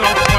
myself.